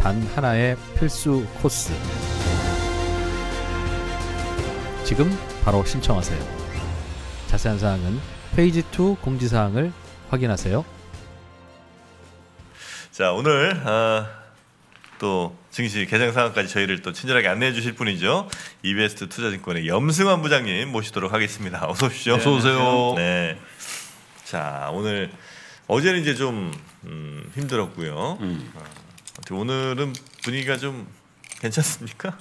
단 하나의 필수 코스. 지금 바로 신청하세요. 자세한 사항은 페이지 2 공지사항을 확인하세요. 자 오늘 아, 또 증시 개장 상황까지 저희를 또 친절하게 안내해 주실 분이죠. 이베스트 투자증권의 염승환 부장님 모시도록 하겠습니다. 어서 오십시오. 어서 오세요. 네. 자 오늘 어제는 이제 좀 음, 힘들었고요. 음. 오늘은 분위기가 좀 괜찮습니까?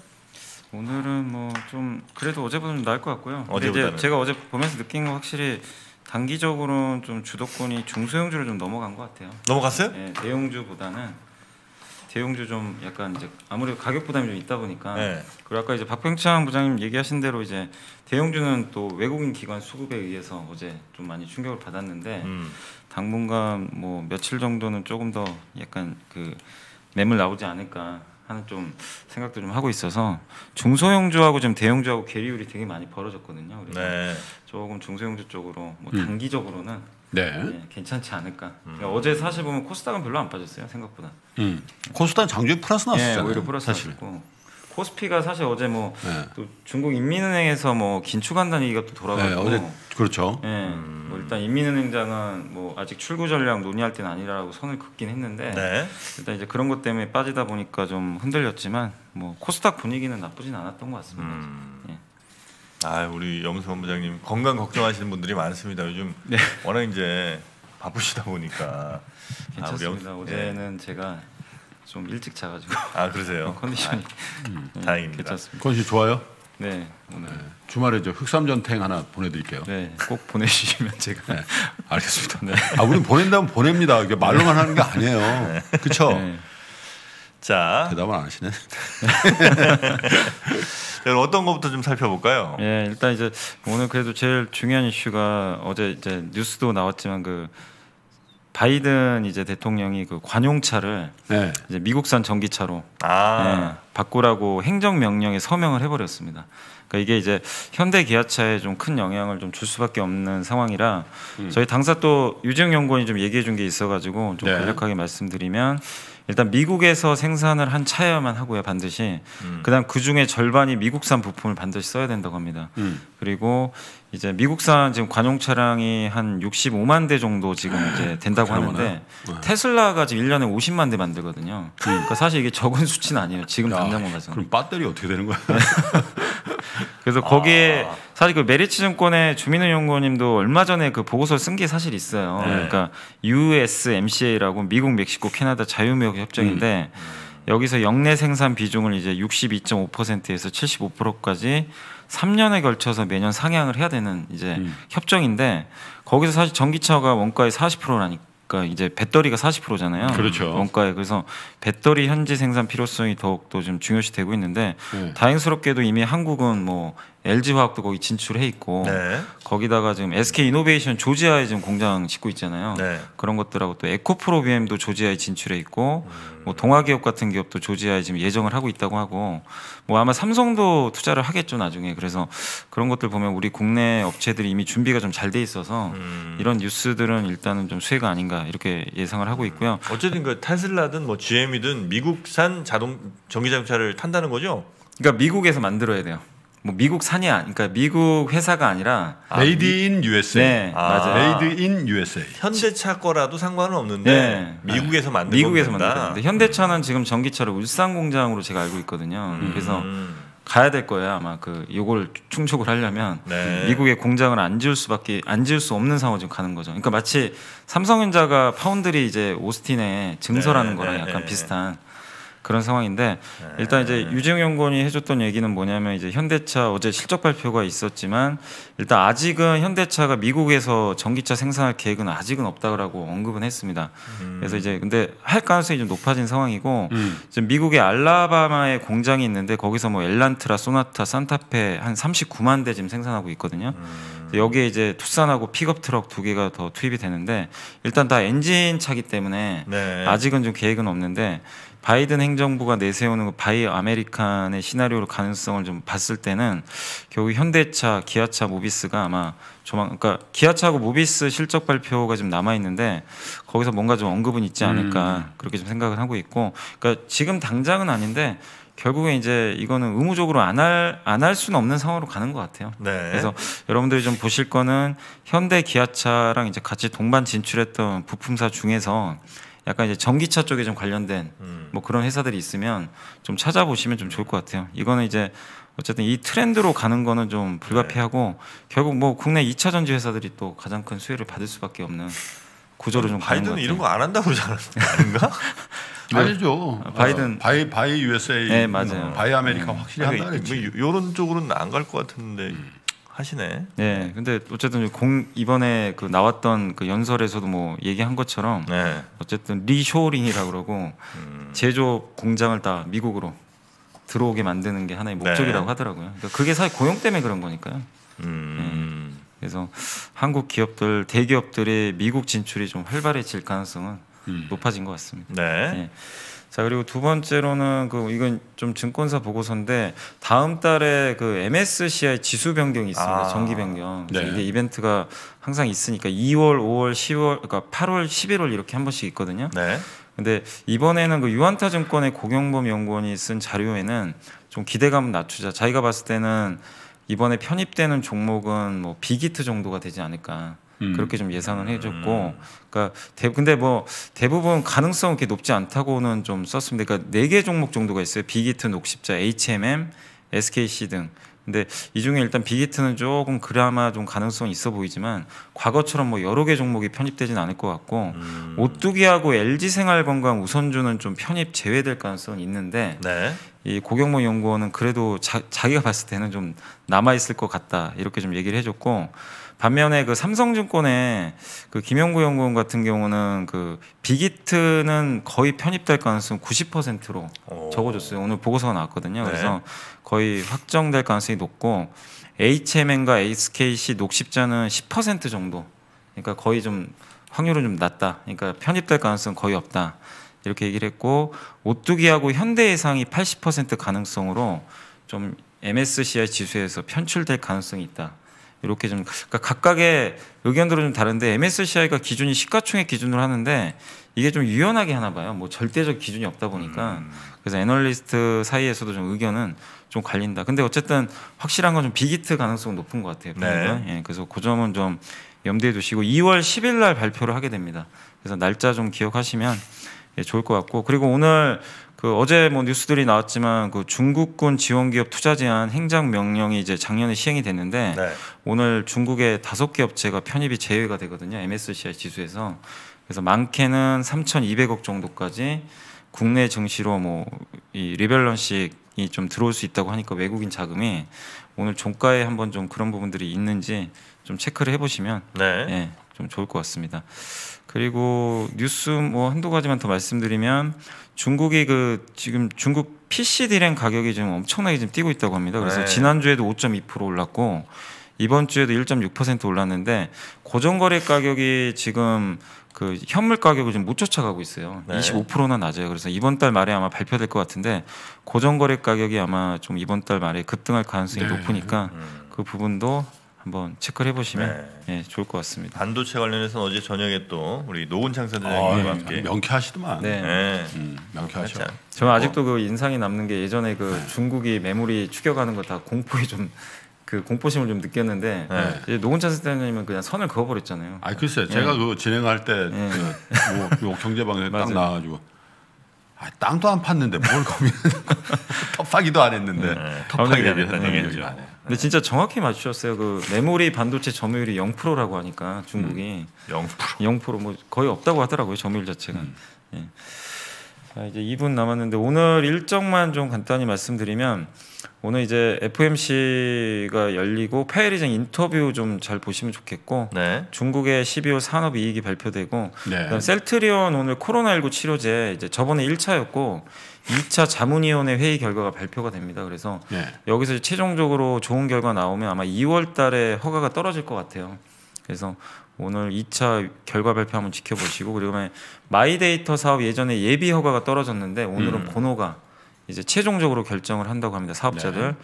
오늘은 뭐 좀 그래도 어제보다는 좀 나을 것 같고요. 어제보다는. 제가 어제 보면서 느낀 건 확실히 단기적으로는 좀 주도권이 중소형주로 좀 넘어간 것 같아요. 넘어갔어요? 예, 대형주보다는 대형주 좀 약간 이제 아무래도 가격 부담이 좀 있다 보니까 네. 그리고 아까 이제 박병창 부장님 얘기하신 대로 이제 대형주는 또 외국인 기관 수급에 의해서 어제 좀 많이 충격을 받았는데 음. 당분간 뭐 며칠 정도는 조금 더 약간 그 매물 나오지 않을까 하는 좀 생각도 좀 하고 있어서 중소형주하고 좀 대형주하고 괴리율이 되게 많이 벌어졌거든요. 그래서 네. 조금 중소형주 쪽으로 뭐 음. 단기적으로는 네. 예, 괜찮지 않을까. 그러니까 어제 사실 보면 코스닥은 별로 안 빠졌어요 생각보다. 음. 코스닥 장중에 플러스 예, 나왔잖아요. 오히려 플러스 사실. 났고 코스피가 사실 어제 뭐또 네. 중국 인민은행에서 뭐 긴축한다는 얘기가 또 네, 돌아가고. 어제 그렇죠. 예, 뭐 일단 인민은행장은 뭐 아직 출구 전략 논의할 때는 아니라고 선을 긋긴 했는데 네. 일단 이제 그런 것 때문에 빠지다 보니까 좀 흔들렸지만 뭐 코스닥 분위기는 나쁘진 않았던 것 같습니다. 음. 예. 아 우리 염승환 부장님 건강 걱정하시는 분들이 많습니다. 요즘 네. 워낙 이제 바쁘시다 보니까 아, 괜찮습니다. 염- 어제는 제가 좀 일찍 자가지고 아 그러세요. 컨디션이 예, 다행입니다. 괜찮습니다. 건시 좋아요. 네 오늘 주말에 저 흑삼전탱 하나 보내드릴게요. 네꼭 보내주시면 제가 네, 알겠습니다. 네. 아, 우리는 보낸다면 보냅니다. 이게 말로만 하는 게 아니에요. 그렇죠? 네. 자, 대답을 안 하시네. 그럼 어떤 것부터 좀 살펴볼까요? 예, 일단 이제 오늘 그래도 제일 중요한 이슈가 어제 이제 뉴스도 나왔지만 그 바이든 이제 대통령이 그 관용차를 네. 이제 미국산 전기차로 아, 예, 바꾸라고 행정 명령에 서명을 해버렸습니다. 그러니까 이게 이제 현대 기아차에 좀 큰 영향을 좀 줄 수밖에 없는 상황이라 저희 당사 또 유정 연구원이 좀 얘기해 준 게 있어가지고 좀 네. 간략하게 말씀드리면 일단 미국에서 생산을 한 차여야만 하고요 반드시 음. 그다음 그 중에 절반이 미국산 부품을 반드시 써야 된다고 합니다. 음. 그리고 이제 미국산 지금 관용 차량이 한 65만 대 정도 지금 이제 된다고 그렇구나. 하는데 네. 테슬라가 지금 1년에 50만 대 만들거든요. 그러니까 사실 이게 적은 수치는 아니에요. 지금 야, 당장만 봐서. 그럼 배터리 어떻게 되는 거야? 그래서 거기에 사실 그 메리츠 증권의 주민은 연구원님도 얼마 전에 그 보고서를 쓴 게 사실 있어요. 네. 그러니까 USMCA라고 미국, 멕시코, 캐나다 자유무역 협정인데 여기서 영내 생산 비중을 이제 62.5%에서 75%까지 3년에 걸쳐서 매년 상향을 해야 되는 이제 음. 협정인데 거기서 사실 전기차가 원가의 40%라니까 이제 배터리가 40%잖아요. 그렇죠. 원가에 그래서 배터리 현지 생산 필요성이 더욱 더 좀 중요시되고 있는데 네. 다행스럽게도 이미 한국은 뭐 LG 화학도 거기 진출해 있고 네, 거기다가 지금 SK 이노베이션 조지아에 지금 공장 짓고 있잖아요. 네. 그런 것들하고 또 에코프로 BM도 조지아에 진출해 있고 음. 뭐 동아 기업 같은 기업도 조지아에 지금 예정을 하고 있다고 하고 뭐 아마 삼성도 투자를 하겠죠 나중에 그래서 그런 것들 보면 우리 국내 업체들이 이미 준비가 좀 잘 돼 있어서 음. 이런 뉴스들은 일단은 좀 수혜가 아닌가 이렇게 예상을 하고 있고요. 어쨌든 그 테슬라든 뭐 GM이든 미국산 자동 전기 자동차를 탄다는 거죠? 그러니까 미국에서 만들어야 돼요. 뭐 미국 산이 아, 그러니까 미국 회사가 아니라 made in USA. 네 아. 맞아요. made in USA. 현대차 거라도 상관은 없는데 네. 미국에서 만든 미국에서 겁니다. 만들었는데 현대차는 지금 전기차를 울산 공장으로 제가 알고 있거든요. 음. 그래서 가야 될 거예요 아마 그 요걸 충족을 하려면 네. 미국의 공장을 안 지을 수밖에 안 지을 수 없는 상황을 지금 가는 거죠. 그러니까 마치 삼성전자가 파운드리 이제 오스틴에 증설하는 네, 거랑 네, 약간 네. 비슷한 그런 상황인데 일단 이제 유재용 연구원이 해줬던 얘기는 뭐냐면 이제 현대차 어제 실적 발표가 있었지만 일단 아직은 현대차가 미국에서 전기차 생산할 계획은 아직은 없다라고 언급은 했습니다. 그래서 이제 근데 할 가능성이 좀 높아진 상황이고 음. 지금 미국의 알라바마에 공장이 있는데 거기서 뭐 엘란트라, 소나타, 산타페 한 39만 대 지금 생산하고 있거든요. 여기에 이제 투싼하고 픽업 트럭 두 개가 더 투입이 되는데 일단 다 엔진 차기 때문에 네. 아직은 좀 계획은 없는데 바이든 행정부가 내세우는 그 Buy American의 시나리오로 가능성을 좀 봤을 때는 결국 현대차, 기아차, 모비스가 아마 조만 그러니까 기아차하고 모비스 실적 발표가 좀 남아 있는데 거기서 뭔가 좀 언급은 있지 않을까 그렇게 좀 생각을 하고 있고 그러니까 지금 당장은 아닌데 결국에 이제 이거는 의무적으로 안 할 안 할 수는 없는 상황으로 가는 것 같아요. 네. 그래서 여러분들이 좀 보실 거는 현대 기아차랑 이제 같이 동반 진출했던 부품사 중에서 약간 이제 전기차 쪽에 좀 관련된 음. 뭐 그런 회사들이 있으면 좀 찾아보시면 좀 좋을 것 같아요. 이거는 이제 어쨌든 이 트렌드로 가는 거는 좀 불가피하고 결국 뭐 국내 2차 전지 회사들이 또 가장 큰 수혜를 받을 수밖에 없는 구조로 좀 같아요. 이런 거 안 한다고 그러지 않았- 아닌가? 아니죠. 아, 바이든- 어, Buy Buy USA, 네, 맞아요. 뭐 Buy America 확실히 한다 아니, 그랬지. 뭐 요런 쪽으로는 안 갈 것 같은데 하시네. 네, 근데 어쨌든 공 이번에 그 나왔던 그 연설에서도 뭐 얘기한 것처럼 네. 어쨌든 리쇼링이라고 그러고 음. 제조 공장을 다 미국으로 들어오게 만드는 게 하나의 목적이라고 네. 하더라고요. 그러니까 그게 사실 고용 때문에 그런 거니까요. 음. 그래서 한국 기업들, 대기업들의 미국 진출이 좀 활발해질 가능성은 음. 높아진 것 같습니다. 네. 예. 자 그리고 두 번째로는 그 이건 좀 증권사 보고서인데 다음 달에 그 MSCI 지수 변경이 있습니다. 아. 정기 변경. 네. 이게 이벤트가 항상 있으니까 2월, 5월, 10월, 그러니까 8월, 11월 이렇게 한 번씩 있거든요. 네. 근데 이번에는 그 유한타 증권의 고경범 연구원이 쓴 자료에는 좀 기대감을 낮추자. 자기가 봤을 때는 이번에 편입되는 종목은 뭐 비기트 정도가 되지 않을까. 음. 그렇게 좀 예상을 해줬고, 그러니까 대, 근데 뭐 대부분 가능성 그렇게 높지 않다고는 좀 썼습니다. 그러니까 네 개 종목 정도가 있어요. 비기트, 녹십자, HMM, SKC 등. 근데 이 중에 일단 비기트는 조금 그나마 좀 가능성이 있어 보이지만 과거처럼 뭐 여러 개 종목이 편입되진 않을 것 같고 음. 오뚜기하고 LG생활건강 우선주는 좀 편입 제외될 가능성은 있는데 네. 이 고경모 연구원은 그래도 자, 자기가 봤을 때는 좀 남아 있을 것 같다 이렇게 좀 얘기를 해줬고 반면에 그 삼성증권의 그 김영구 연구원 같은 경우는 그 비기트는 거의 편입될 가능성 90%로 오. 적어줬어요. 오늘 보고서가 나왔거든요. 네. 그래서 거의 확정될 가능성이 높고 HMN과 SKC 녹십자는 10% 정도. 그러니까 거의 좀 확률은 좀 낮다. 그러니까 편입될 가능성 은 거의 없다. 이렇게 얘기를 했고 오뚜기하고 현대해상이 80% 가능성으로 좀 MSCI 지수에서 편출될 가능성이 있다. 이렇게 좀 그러니까 각각의 의견들은 좀 다른데 MSCI가 기준이 시가총액 기준으로 하는데 이게 좀 유연하게 하나 봐요. 뭐 절대적 기준이 없다 보니까 그래서 애널리스트 사이에서도 좀 의견은 좀 갈린다. 근데 어쨌든 확실한 건 좀 비기트 가능성 높은 것 같아요. 편입은. 예, 그래서 그 점은 좀 염두에 두시고 2월 10일 날 발표를 하게 됩니다. 그래서 날짜 좀 기억하시면 예, 좋을 것 같고 그리고 오늘 그 어제 뭐 뉴스들이 나왔지만 그 중국군 지원기업 투자 제한 행정 명령이 이제 작년에 시행이 됐는데 네. 오늘 중국의 다섯 개 업체가 편입이 제외가 되거든요. MSCI 지수에서. 그래서 많게는 3,200억 정도까지 국내 증시로 뭐 이 리밸런싱이 좀 들어올 수 있다고 하니까 외국인 자금이 오늘 종가에 한번 좀 그런 부분들이 있는지 좀 체크를 해보시면 네. 예, 좀 좋을 것 같습니다. 그리고 뉴스 뭐 한두 가지만 더 말씀드리면 중국이 그 지금 중국 PC 디램 가격이 지금 엄청나게 지금 뛰고 있다고 합니다. 그래서 네. 지난주에도 5.2% 올랐고 이번 주에도 1.6% 올랐는데 고정거래 가격이 지금 그 현물 가격을 지금 못 쫓아가고 있어요. 네. 25%나 낮아요. 그래서 이번 달 말에 아마 발표될 것 같은데 고정거래 가격이 아마 좀 이번 달 말에 급등할 가능성이 네. 높으니까 음. 그 부분도 한번 체크를 해보시면 네. 예, 좋을 것 같습니다. 반도체 관련해서는 어제 저녁에 또 우리 노은창 아, 선생님과 함께 명쾌하시더만. 네. 네. 음, 명쾌하셔. 저는 아직도 그 인상이 남는 게 예전에 그 중국이 메모리 추격하는 거 다 공포에 좀 그 공포심을 좀 느꼈는데 네. 노원찬 선생님은 그냥 선을 그어버렸잖아요. 아 글쎄 제가 그 진행할 때 예. 그, 뭐, 요 경제방에 딱. 나와가지고 아, 땅도 안 팠는데 뭘 고민하는 거 안 했는데 네. 텁하게 안 얘기했던 했다는 기억이 얘기죠. 근데 진짜 정확히 맞추셨어요. 그 메모리 반도체 점유율이 0%라고 하니까 중국이 0%. 0%뭐 거의 없다고 하더라고요. 점유율 자체가. 예. 자, 이제 2분 남았는데 오늘 일정만 좀 간단히 말씀드리면 오늘 이제 FMC가 열리고 페이리장 인터뷰 좀 잘 보시면 좋겠고 네. 중국의 12월 산업 이익이 발표되고 네. 셀트리온 오늘 코로나19 치료제 이제 저번에 1차였고 2차 자문위원회 회의 결과가 발표가 됩니다. 그래서 네. 여기서 최종적으로 좋은 결과 나오면 아마 2월 달에 허가가 떨어질 것 같아요. 그래서 오늘 2차 결과 발표 한번 지켜보시고 그리고 마이데이터 사업 예전에 예비 허가가 떨어졌는데 오늘은 음. 본허가 이제 최종적으로 결정을 한다고 합니다. 사업자들. 네.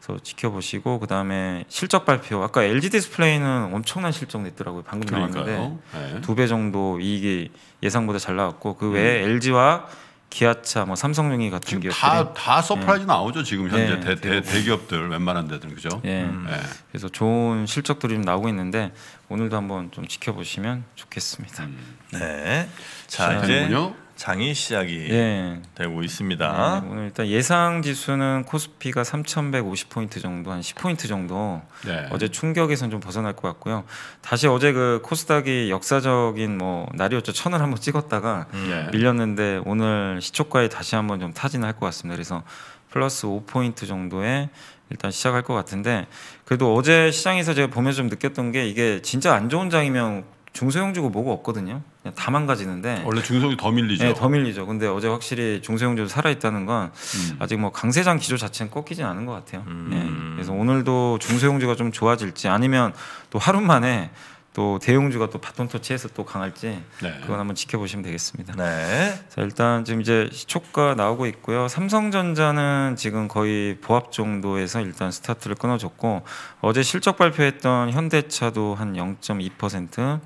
그래서 지켜보시고 그다음에 실적 발표. 아까 LG 디스플레이는 엄청난 실적 냈더라고요. 방금 나왔는데 그러니까요. 네. 두배 정도 이익이 예상보다 잘 나왔고 그 외에 LG와 기아차, 뭐 삼성용이 같은 지금 기업들이 다, 다 surprise 나오죠 지금 현재 네, 대, 대, 대 기업들 웬만한 데들은 그죠? 예. 음. 네. 그래서 좋은 실적들이 좀 나오고 있는데 오늘도 한번 좀 지켜보시면 좋겠습니다. 네. 자 이제 시작하는군요. 장이 시작이 예. 되고 있습니다. 네, 오늘 일단 예상 지수는 코스피가 3,150포인트 정도, 한 10포인트 정도 네. 어제 충격에선 좀 벗어날 것 같고요. 다시 어제 그 코스닥이 역사적인 뭐 날이었죠. 천을 한번 찍었다가 음. 예. 밀렸는데 오늘 시초가에 다시 한번 좀 타진할 것 같습니다. 그래서 플러스 5포인트 정도에 일단 시작할 것 같은데 그래도 어제 시장에서 제가 보면서 좀 느꼈던 게 이게 진짜 안 좋은 장이면 중소형주고 뭐고 없거든요. 그냥 다 망가지는데 원래 중성이 더 밀리죠. 네, 더 밀리죠. 근데 어제 확실히 중소형주도 살아 있다는 건 음. 아직 뭐 강세장 기조 자체는 꺾이진 않은 것 같아요. 음. 네, 그래서 오늘도 중소형주가 좀 좋아질지 아니면 또 하루 만에 또 대형주가 또 바톤 터치해서 또 강할지 네. 그건 한번 지켜보시면 되겠습니다. 네. 자 일단 지금 이제 시초가 나오고 있고요. 삼성전자는 지금 거의 보합 정도에서 일단 스타트를 끊어줬고 어제 실적 발표했던 현대차도 한 0.2%,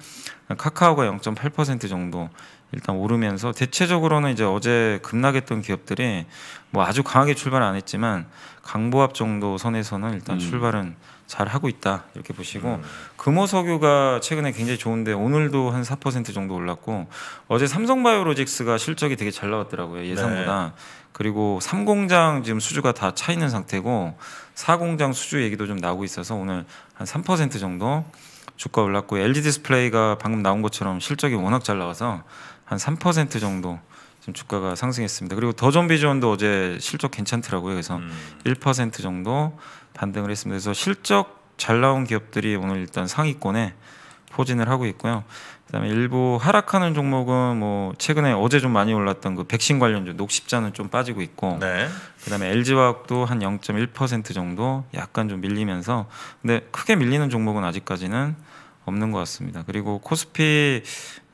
카카오가 0.8% 정도 일단 오르면서 대체적으로는 이제 어제 급락했던 기업들이 뭐 아주 강하게 출발 안 했지만 강보합 정도 선에서는 일단 음. 출발은 잘 하고 있다 이렇게 보시고 음. 금호석유가 최근에 굉장히 좋은데 오늘도 한 4% 정도 올랐고 어제 삼성바이오로직스가 실적이 되게 잘 나왔더라고요 예상보다 그리고 3공장 지금 수주가 다 차 있는 상태고 4공장 수주 얘기도 좀 나오고 있어서 오늘 한 3% 정도 주가 올랐고 LG 디스플레이가 방금 나온 것처럼 실적이 워낙 잘 나와서 한 3% 정도 지금 주가가 상승했습니다. 그리고 더존비전도 어제 실적 괜찮더라고요. 그래서 음. 1% 정도 반등을 했습니다. 그래서 실적 잘 나온 기업들이 오늘 일단 상위권에 포진을 하고 있고요. 그다음에 일부 하락하는 종목은 뭐 최근에 어제 좀 많이 올랐던 그 백신 관련주 녹십자는 좀 빠지고 있고 네. 그다음에 LG화학도 한 0.1% 정도 약간 좀 밀리면서 근데 크게 밀리는 종목은 아직까지는 없는 것 같습니다. 그리고 코스피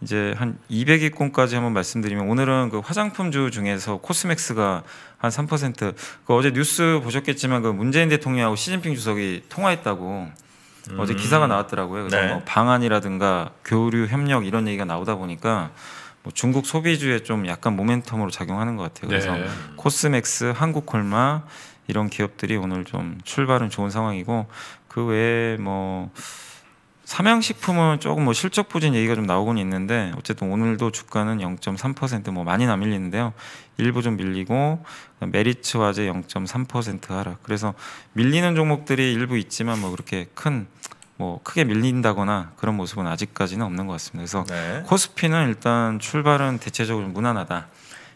이제 한 200위권까지 한번 말씀드리면 오늘은 그 화장품주 중에서 코스맥스가 한 3%. 그 어제 뉴스 보셨겠지만 그 문재인 대통령하고 시진핑 주석이 통화했다고 어제 음. 기사가 나왔더라고요. 그래서 네. 뭐 방안이라든가 교류 협력 이런 얘기가 나오다 보니까 뭐 중국 소비주에 좀 약간 모멘텀으로 작용하는 것 같아요. 그래서 네. 코스맥스, 한국콜마 이런 기업들이 오늘 좀 출발은 좋은 상황이고 그 외에 뭐 삼양식품은 조금 뭐 실적 부진 얘기가 좀 나오곤 있는데 어쨌든 오늘도 주가는 0.3%뭐 많이는 안 밀리는데요. 일부 좀 밀리고 메리츠 화재 0.3% 하락. 그래서 밀리는 종목들이 일부 있지만 뭐 그렇게 큰 뭐 크게 밀린다거나 그런 모습은 아직까지는 없는 것 같습니다. 그래서 네. 코스피는 일단 출발은 대체적으로 무난하다.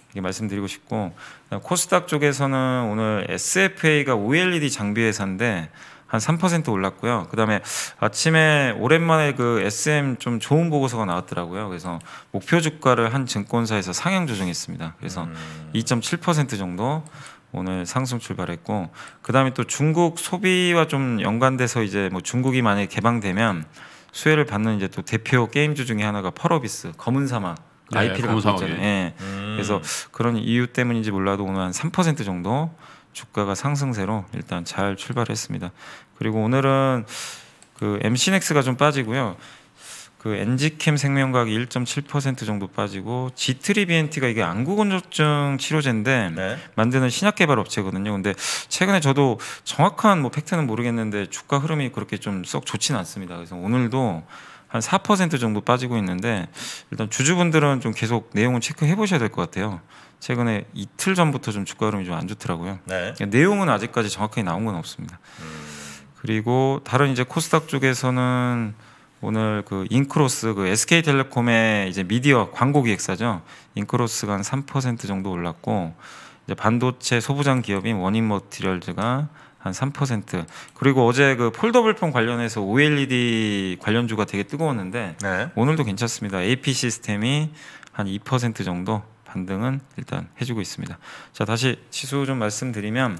이렇게 말씀드리고 싶고 코스닥 쪽에서는 오늘 SFA가 OLED 장비 회사인데 한 3% 올랐고요. 그다음에 아침에 오랜만에 그 SM 좀 좋은 보고서가 나왔더라고요. 그래서 목표 주가를 한 증권사에서 상향 조정했습니다. 그래서 음. 2.7% 정도 오늘 상승 출발했고 그다음에 또 중국 소비와 좀 연관돼서 이제 뭐 중국이 만약에 개방되면 수혜를 받는 이제 또 대표 게임주 중에 하나가 펄어비스 검은 사막 네, IP를 검은 갖고. 있잖아요. 예. 음. 그래서 그런 이유 때문인지 몰라도 오늘 한 3% 정도 주가가 상승세로 일단 잘 출발했습니다. 그리고 오늘은 그 MC넥스가 좀 빠지고요. 그 엔지캠 생명과학이 1.7% 정도 빠지고 지트리비엔티가 이게 안구건조증 치료제인데 네. 만드는 신약 개발 업체거든요. 근데 최근에 저도 정확한 뭐 팩트는 모르겠는데 주가 흐름이 그렇게 좀 썩 좋지는 않습니다. 그래서 오늘도 한 4% 정도 빠지고 있는데 일단 주주분들은 좀 계속 내용을 체크해 보셔야 될 것 같아요. 최근에 이틀 전부터 좀 주가 흐름이 좀 안 좋더라고요. 네. 내용은 아직까지 정확하게 나온 건 없습니다. 그리고 다른 이제 코스닥 쪽에서는 오늘 그 인크로스 그 SK텔레콤의 이제 미디어 광고 기획사죠. 인크로스가 한 3% 정도 올랐고 이제 반도체 소부장 기업인 원익 머티리얼즈가 한 3% 그리고 어제 그 폴더블폰 관련해서 OLED 관련주가 되게 뜨거웠는데 네. 오늘도 괜찮습니다. AP 시스템이 한 2% 정도 반등은 일단 해주고 있습니다. 자 다시 지수 좀 말씀드리면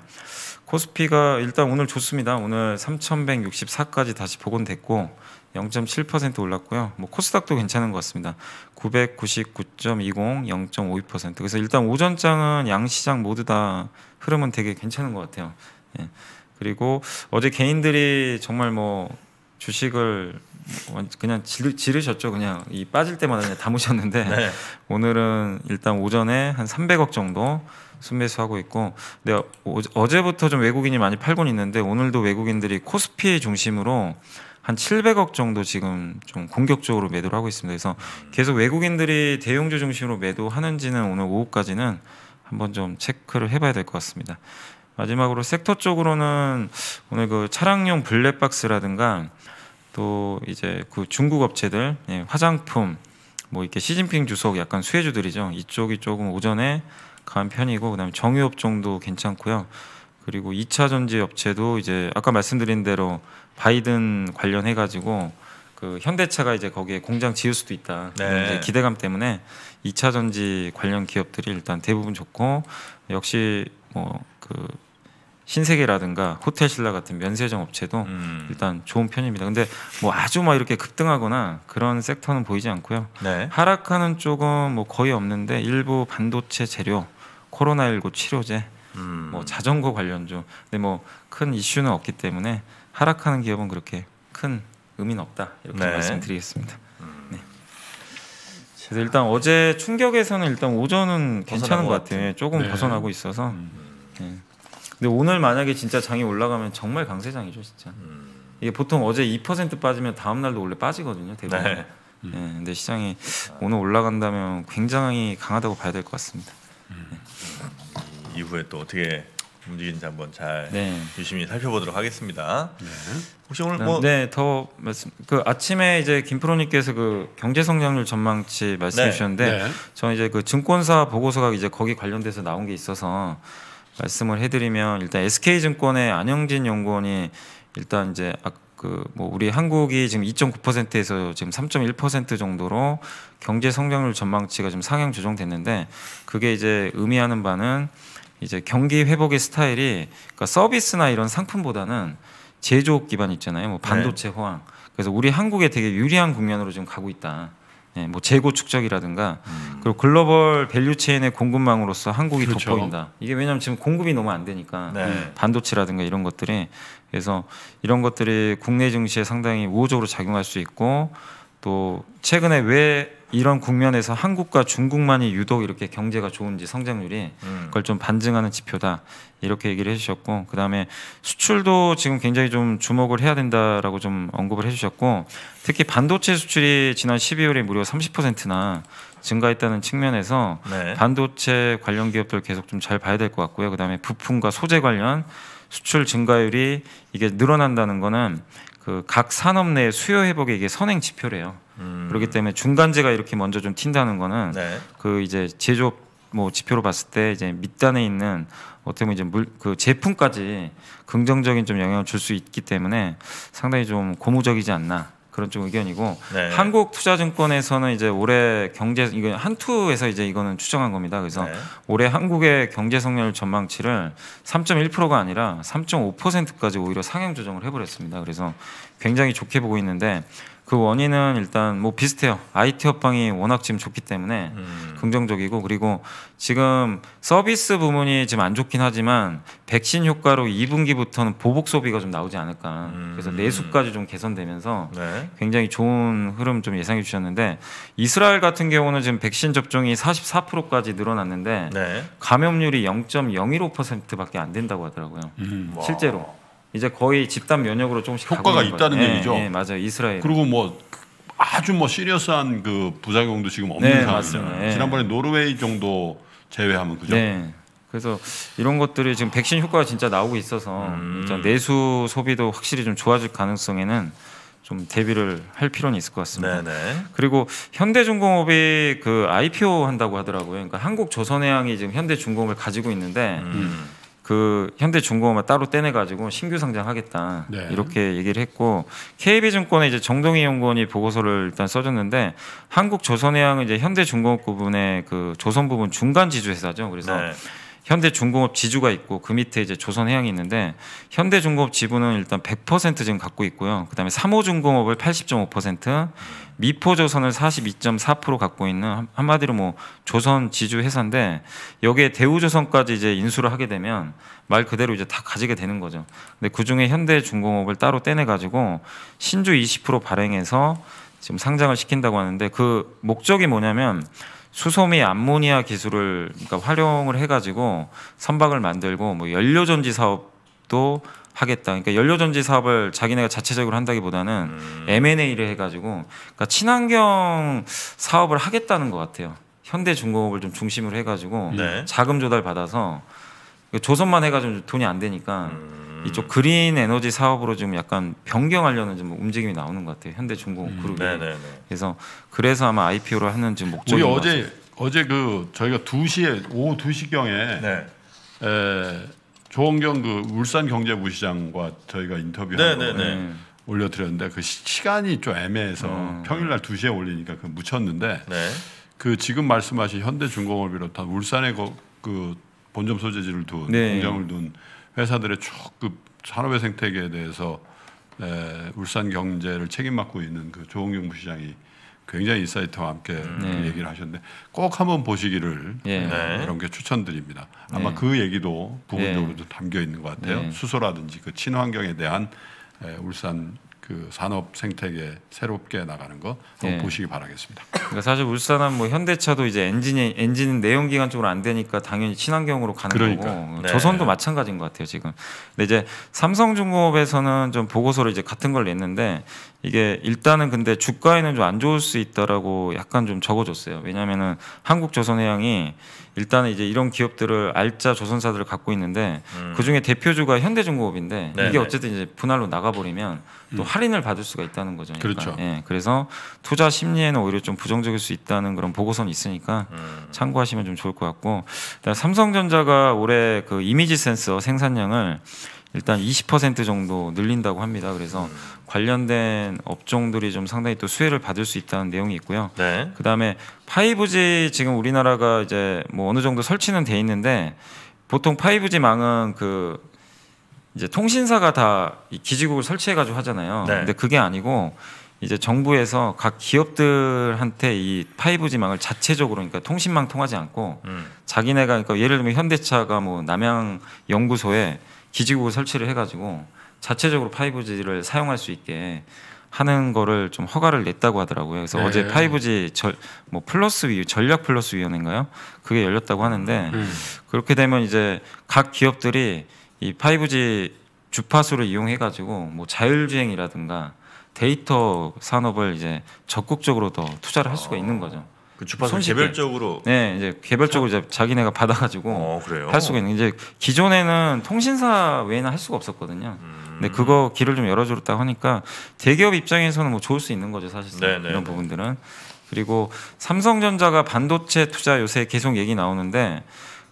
코스피가 일단 오늘 좋습니다. 오늘 3,164까지 다시 복원됐고 0.7% 올랐고요. 뭐 코스닥도 괜찮은 것 같습니다. 999.20, 0.52%. 그래서 일단 오전장은 양 시장 모두 다 흐름은 되게 괜찮은 것 같아요. 예. 그리고 어제 개인들이 정말 뭐 주식을 완- 그냥 지르, 지르 셨죠. 그냥 이 빠질 때마다 그냥 담으셨는데 네. 오늘은 일단 오전에 한 300억 정도 순매수하고 있고 근데 어- 어제부터 좀 외국인이 많이 팔곤 있는데 오늘도 외국인들이 코스피 중심으로 한 700억 정도 지금 좀 공격적으로 매도를 하고 있습니다. 그래서 계속 외국인들이 대형주 중심으로 매도하는지는 오늘 오후까지는 한번 좀 체크를 해봐야 될 것 같습니다. 마지막으로 섹터 쪽으로는 오늘 그 차량용 블랙박스라든가 또 이제 그 중국 업체들 예, 화장품 뭐 이렇게 시진핑 주석 약간 수혜주들이죠. 이쪽이 조금 오전에 간 편이고 그다음에 정유업 정도 괜찮고요. 그리고 2차 전지 업체도 이제 아까 말씀드린 대로 바이든 관련해 가지고 그 현대차가 이제 거기에 공장 지을 수도 있다. 네. 기대감 때문에 2차 전지 관련 기업들이 일단 대부분 좋고 역시 뭐 그 신세계라든가 호텔신라 같은 면세점 업체도 음. 일단 좋은 편입니다. 근데 뭐 아주 막 이렇게 급등하거나 그런 섹터는 보이지 않고요. 네. 하락하는 쪽은 뭐 거의 없는데 일부 반도체 재료, 코로나19 치료제, 음. 뭐 자전거 관련주. 근데 뭐 큰 이슈는 없기 때문에 하락하는 기업은 그렇게 큰 의미는 없다 이렇게 네. 말씀드리겠습니다. 네. 그래서 일단 어제 충격에서는 일단 오전은 괜찮은 것것 같아요. 같은. 조금 네. 벗어나고 있어서. 네. 근데 오늘 만약에 진짜 장이 올라가면 정말 강세장이죠, 진짜. 음. 이게 보통 어제 2% 빠지면 다음 날도 원래 빠지거든요, 대부분. 네. 예, 근데 시장이 오늘 올라간다면 굉장히 강하다고 봐야 될 것 같습니다. 이후에 또 어떻게 움직이는지 한번 잘 네. 유심히 살펴보도록 하겠습니다. 네. 혹시 오늘 뭐 네, 더 말씀. 그 아침에 이제 김프로님께서 그 경제 성장률 전망치 말씀해 네. 주셨는데 네. 저는 이제 그 증권사 보고서가 이제 거기 관련돼서 나온 게 있어서 말씀을 해드리면 일단 SK증권의 안영진 연구원이 일단 이제 그뭐 우리 한국이 지금 2.9%에서 지금 3.1% 정도로 경제 성장률 전망치가 좀 상향 조정됐는데 그게 이제 의미하는 바는 이제 경기 회복의 스타일이 그러니까 서비스나 이런 상품보다는 제조업 기반 있잖아요. 뭐 반도체 호황. 그래서 우리 한국에 되게 유리한 국면으로 지금 가고 있다. 예, 뭐 재고 축적이라든가 그리고 글로벌 value chain의 공급망으로서 한국이 그렇죠. 돋보인다. 이게 왜냐하면 지금 공급이 너무 안 되니까 네. 반도체라든가 이런 것들이 그래서 이런 것들이 국내 증시에 상당히 우호적으로 작용할 수 있고 또 최근에 왜 이런 국면에서 한국과 중국만이 유독 이렇게 경제가 좋은지 성장률이 음. 그걸 좀 반증하는 지표다 이렇게 얘기를 해주셨고 그 다음에 수출도 지금 굉장히 좀 주목을 해야 된다라고 좀 언급을 해주셨고 특히 반도체 수출이 지난 12월에 무려 30%나 증가했다는 측면에서 네. 반도체 관련 기업들 계속 좀 잘 봐야 될 것 같고요. 그 다음에 부품과 소재 관련 수출 증가율이 이게 늘어난다는 거는 그 각 산업 내 수요 회복의 이게 선행 지표래요. 음. 그렇기 때문에 중간재가 이렇게 먼저 좀 튄다는 거는 네. 그 이제 제조업 뭐 지표로 봤을 때 이제 밑단에 있는 어떻게 보면 이제 물 그 제품까지 긍정적인 좀 영향을 줄 수 있기 때문에 상당히 좀 고무적이지 않나 그런 좀 의견이고 네. 한국투자증권에서는 이제 올해 경제 이거 한투에서 이제 이거는 추정한 겁니다. 그래서 네. 올해 한국의 경제 성장률 전망치를 3.1%가 아니라 3.5%까지 오히려 상향 조정을 해버렸습니다. 그래서 굉장히 좋게 보고 있는데 그 원인은 일단 뭐 비슷해요. IT 업황이 워낙 지금 좋기 때문에 음. 긍정적이고 그리고 지금 서비스 부문이 지금 안 좋긴 하지만 백신 효과로 2분기부터는 보복 소비가 좀 나오지 않을까. 음. 그래서 내수까지 좀 개선되면서 네. 굉장히 좋은 흐름 좀 예상해 주셨는데 이스라엘 같은 경우는 지금 백신 접종이 44%까지 늘어났는데 네. 감염률이 0.015%밖에 안 된다고 하더라고요. 음. 실제로 이제 거의 집단 면역으로 조금씩 효과가 있다는 거예요. 얘기죠? 예, 예, 맞아요. 이스라엘. 그리고 뭐 아주 뭐 시리어스한 그 부작용도 지금 없는 네, 상황이잖아요. 맞습니다. 예. 지난번에 노르웨이 정도 제외하면 그죠? 네. 그래서 이런 것들이 지금 백신 효과가 진짜 나오고 있어서 음. 일단 내수 소비도 확실히 좀 좋아질 가능성에는 좀 대비를 할 필요는 있을 것 같습니다. 네네. 그리고 현대중공업이 그 IPO 한다고 하더라고요. 그러니까 한국조선해양이 지금 현대중공업을 가지고 있는데 음. 그 현대중공업을 따로 떼내 가지고 신규 상장하겠다 네. 이렇게 얘기를 했고 KB증권에 이제 정동희 연구원이 보고서를 일단 써줬는데 한국조선해양은 이제 현대중공업 부분의 그 조선 부분 중간 지주 회사죠. 그래서 네. 현대중공업 지주가 있고 그 밑에 이제 조선해양이 있는데 현대중공업 지분은 일단 100% 지금 갖고 있고요. 그다음에 삼호중공업을 80.5%, 미포조선을 42.4% 갖고 있는 한- 한마디로 뭐 조선 지주 회사인데 여기에 대우조선까지 이제 인수를 하게 되면 말 그대로 이제 다 가지게 되는 거죠. 근데 그 중에 현대중공업을 따로 떼내 가지고 신주 20% 발행해서 지금 상장을 시킨다고 하는데 그 목적이 뭐냐면 수소미 암모니아 기술을 그러니까 활용을 해가지고 선박을 만들고 뭐 연료 전지 사업도 하겠다. 그러니까 연료 전지 사업을 자기네가 자체적으로 한다기보다는 음. M&A를 해가지고 그러니까 친환경 사업을 하겠다는 것 같아요. 현대중공업을 좀 중심으로 해가지고 네. 자금 조달 받아서 조선만 해가지고 돈이 안 되니까 음. 이쪽 그린 에너지 사업으로 지금 약간 변경하려는 좀 움직임이 나오는 것 같아요. 현대중공업 그룹이. 네네네. 그래서 그래서 아마 IPO를 하는 지금 목적인 우리 것 어제 어제 그 저희가 2시에 오후 2시경에 네. 에, 조원경 그 울산 경제부시장과 저희가 인터뷰한 네, 거 네. 음. 올려드렸는데 그 시- 시간이 좀 애매해서 음. 평일날 2시에 올리니까 그 묻혔는데 네. 그 지금 말씀하신 현대중공업을 비롯한 울산에 거- 그 본점 소재지를 둔 네. 공장을 둔 회사들의 쭉그 산업의 생태계에 대해서 에, 울산 경제를 책임 맡고 있는 그 조홍경 부시장이 굉장히 인사이트와 함께 그 네. 얘기를 하셨는데 꼭 한번 보시기를 예. 에, 네. 이런 게 추천드립니다. 아마 네. 그 얘기도 부분적으로 네. 도 담겨 있는 것 같아요. 네. 수소라든지 그 친환경에 대한 에, 울산 그 산업 생태계 새롭게 나가는 거 한번 네. 보시기 바라겠습니다. 그러니까 사실 울산은 뭐 현대차도 이제 엔진이 엔진 내연기관 쪽으로 안 되니까 당연히 친환경으로 가는 그러니까. 거고 네. 조선도 마찬가지인 것 같아요 지금. 근데 이제 삼성중공업에서는 좀 보고서를 이제 같은 걸 냈는데 이게 일단은 근데 주가에는 좀 안 좋을 수 있다라고 약간 좀 적어줬어요. 왜냐하면은 한국조선해양이 일단은 이제 이런 기업들을 알짜 조선사들을 갖고 있는데 음. 그 중에 대표주가 현대중공업인데 네, 이게 네. 어쨌든 이제 분할로 나가버리면 또 할인을 받을 수가 있다는 거죠. 약간. 그렇죠. 예, 그래서 투자 심리에는 오히려 좀 부정적일 수 있다는 그런 보고서는 있으니까 음. 참고하시면 좀 좋을 것 같고 삼성전자가 올해 그 이미지 센서 생산량을 일단 20% 정도 늘린다고 합니다. 그래서 음. 관련된 업종들이 좀 상당히 또 수혜를 받을 수 있다는 내용이 있고요. 네. 그다음에 5G 지금 우리나라가 이제 뭐 어느 정도 설치는 돼 있는데 보통 5G 망은 그 이제 통신사가 다이 기지국을 설치해 가지고 하잖아요. 네. 근데 그게 아니고 이제 정부에서 각 기업들한테 이 5G망을 자체적으로 그러니까 통신망 통하지 않고 음. 자기네가 그러니까 예를 들면 현대차가 뭐 남양 연구소에 기지국을 설치를 해 가지고 자체적으로 5G를 사용할 수 있게 하는 거를 좀 허가를 냈다고 하더라고요. 그래서 네. 어제 5G 절, 뭐 플러스 위 전략 플러스 위원회인가요? 그게 열렸다고 하는데 음. 그렇게 되면 이제 각 기업들이 이 5G 주파수를 이용해 가지고 뭐 자율주행이라든가 데이터 산업을 이제 적극적으로 더 투자를 할 수가 있는 거죠. 그 주파수 손쉽게. 개별적으로. 네, 이제 개별적으로 이제 자기네가 받아가지고 어. 할 수가 있는 이제 기존에는 통신사 외에는 할 수가 없었거든요. 음. 근데 그거 길을 좀 열어줬다고 하니까 대기업 입장에서는 뭐 좋을 수 있는 거죠 사실상. 네네. 이런 부분들은. 그리고 삼성전자가 반도체 투자 요새 계속 얘기 나오는데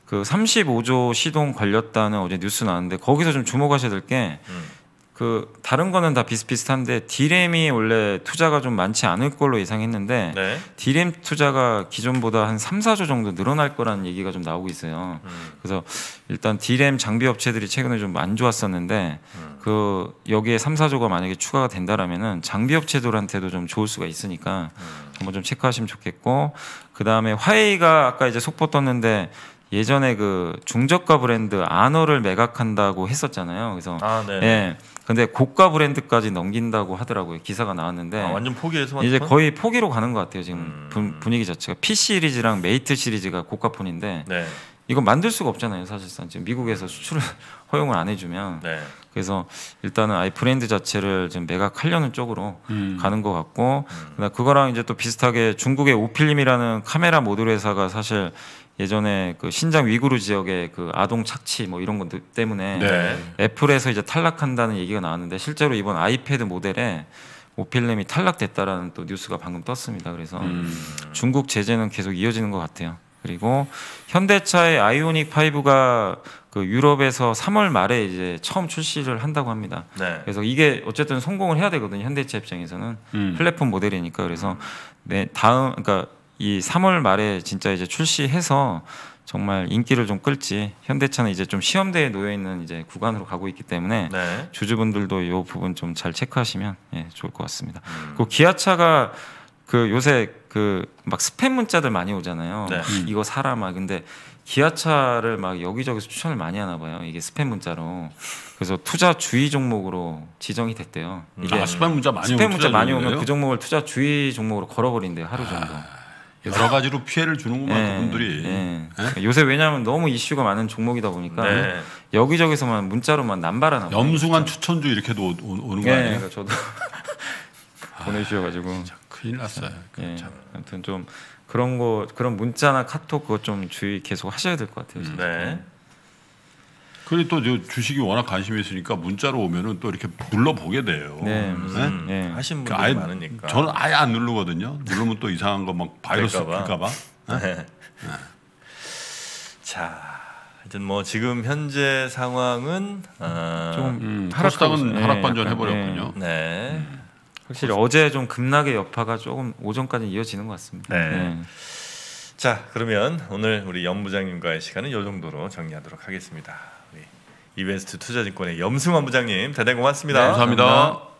그 35조 시동 걸렸다는 어제 뉴스 나왔는데 거기서 좀 주목하셔야 될게 그 음. 다른 거는 다 비슷비슷한데 디램이 원래 투자가 좀 많지 않을 걸로 예상했는데 네. 디램 투자가 기존보다 한 3, 4조 정도 늘어날 거라는 얘기가 좀 나오고 있어요. 음. 그래서 일단 디램 장비 업체들이 최근에 좀 안 좋았었는데 음. 그 여기에 3, 4조가 만약에 추가가 된다라면은 장비 업체들한테도 좀 좋을 수가 있으니까 음. 한번 좀 체크하시면 좋겠고 그다음에 화웨이가 아까 이제 속보 떴는데 예전에 그 중저가 브랜드 아너를 매각한다고 했었잖아요. 그래서 아 네. 예. 근데 고가 브랜드까지 넘긴다고 하더라고요. 기사가 나왔는데 아, 완전 포기해서 이제 거의 포기로 가는 것 같아요. 지금 음. 분, 분위기 자체가 P 시리즈랑 메이트 시리즈가 고가 폰인데 네. 이거 만들 수가 없잖아요. 사실상 지금 미국에서 수출을 허용을 안 해주면 네. 그래서 일단은 아예 브랜드 자체를 좀 매각하려는 쪽으로 음. 가는 것 같고 그다음 그거랑 이제 또 비슷하게 중국의 오필림이라는 카메라 모듈 회사가 사실 예전에 그 신장 위구르 지역의 그 아동 착취 뭐 이런 것 때문에 네. 애플에서 이제 탈락한다는 얘기가 나왔는데 실제로 이번 아이패드 모델에 오필렘이 탈락됐다라는 또 뉴스가 방금 떴습니다. 그래서 음. 중국 제재는 계속 이어지는 것 같아요. 그리고 현대차의 아이오닉 5가 그 유럽에서 3월 말에 이제 처음 출시를 한다고 합니다. 네. 그래서 이게 어쨌든 성공을 해야 되거든요. 현대차 입장에서는 음. 플랫폼 모델이니까 그래서 네, 다음 그러니까 이 3월 말에 진짜 이제 출시해서 정말 인기를 좀 끌지 현대차는 이제 좀 시험대에 놓여 있는 이제 구간으로 가고 있기 때문에 네. 주주분들도 이 부분 좀 잘 체크하시면 예, 좋을 것 같습니다. 음. 그 기아차가 그 요새 그 막 스팸 문자들 많이 오잖아요. 네. 이거 사라 막 근데 기아차를 막 여기저기서 추천을 많이 하나 봐요. 이게 스팸 문자로. 그래서 투자 주의 종목으로 지정이 됐대요. 이게 아, 스팸 문자 많이 스팸 문자 많이 오면? 그 종목을 투자 주의 종목으로 걸어버린대요 하루 정도. 여러 가지로 피해를 주는구만 예, 그분들이. 예. 요새 왜냐하면 너무 이슈가 많은 종목이다 보니까 네. 여기저기서만 문자로만 남발하나. 염승한 추천주 이렇게도 오, 오- 오는 거 예, 아니에요? 그러니까 저도 보내주셔가지고 큰일 났어요. 예, 참. 아무튼 좀 그런 거 그런 문자나 카톡 그거 좀 주의 계속 하셔야 될 것 같아요. 진짜. 네. 그리고 또저 주식이 워낙 관심이 있으니까 문자로 오면은 또 이렇게 눌러 보게 돼요. 네, 음, 예. 하신 그 분들이 아예 많으니까. 저는 아예 안 누르거든요. 누르면 또 이상한 거 막 바이러스 될까 봐. 될까봐. 네. 자, 하여튼 뭐 지금 현재 상황은 어, 좀 음, 하락하고 코스닥은 있어요. 하락 예, 반전 해버렸군요. 네. 확실히 어제 좀 급락의 여파가 조금 오전까지 이어지는 것 같습니다. 네. 예. 자, 그러면 오늘 우리 연 부장님과의 시간은 이 정도로 정리하도록 하겠습니다. 우리 이베스트 투자증권의 염승환 부장님 대단히 고맙습니다. 감사합니다.